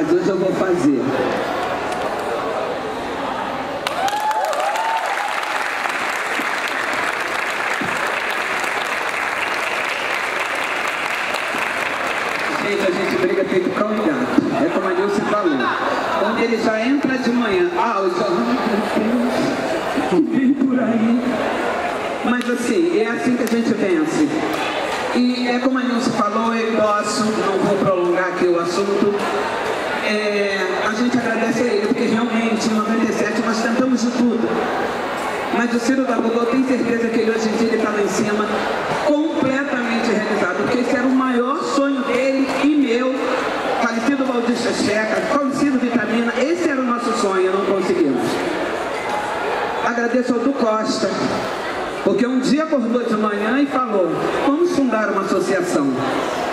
mas hoje eu vou fazer. Gente, a gente briga feito cão e gato. É como a Nilce falou. Quando ele já entra de manhã, ah, eu já vem por aí. Mas assim, é assim que a gente vence. E é como a Nilce falou, eu posso, não vou prolongar aqui o assunto. É, a gente agradece a ele, porque realmente em 97 nós tentamos de tudo. Mas o Ciro da Google tem certeza que ele hoje em dia está lá em cima, completamente realizado, porque esse era o maior sonho dele e meu, falecido Valdir Checa, falecido Vitamina, esse era o nosso sonho, não conseguimos. Agradeço ao Du Costa, porque um dia acordou de manhã e falou, vamos fundar uma associação.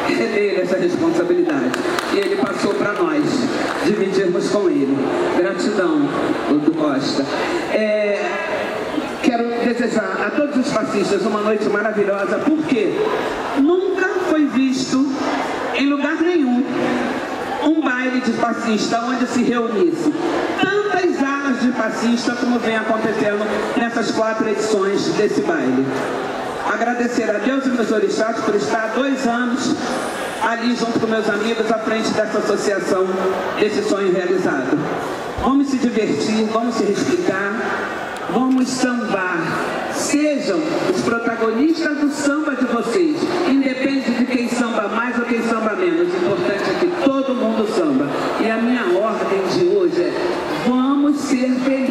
É dele essa responsabilidade. E ele passou para nós dividirmos com ele. Gratidão, Du Costa. É, desejar a todos os fascistas uma noite maravilhosa, porque nunca foi visto em lugar nenhum um baile de fascista onde se reunisse tantas alas de fascista como vem acontecendo nessas quatro edições desse baile. Agradecer a Deus e meus orixás por estar dois anos ali junto com meus amigos à frente dessa associação, desse sonho realizado. Vamos se divertir, vamos se respeitar, vamos sambar sejam os protagonistas do samba de vocês. Independe de quem samba mais ou quem samba menos. O importante é que todo mundo samba. E a minha ordem de hoje é vamos ser felizes